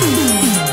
Música